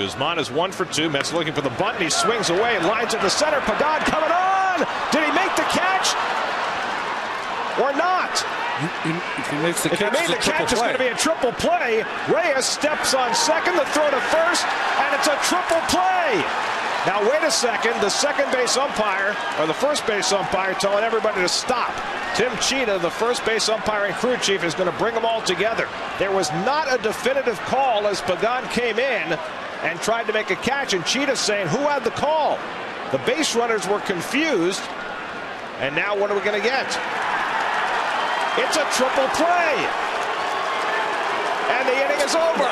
Guzman is one for two. Mets looking for the bunt, and he swings away, lines at the center. Pagan coming on. Did he make the catch or not? If he makes the If catch, made the catch, it's going to be a triple play. Reyes steps on second, the throw to first, and it's a triple play. Now, wait a second. The second base umpire, or the first base umpire, telling everybody to stop. Tim Tschida, the first base umpire and crew chief, is going to bring them all together. There was not a definitive call as Pagan came in and tried to make a catch, and Tschida saying, Who had the call? The base runners were confused, and now what are we going to get? It's a triple play. And the inning is over.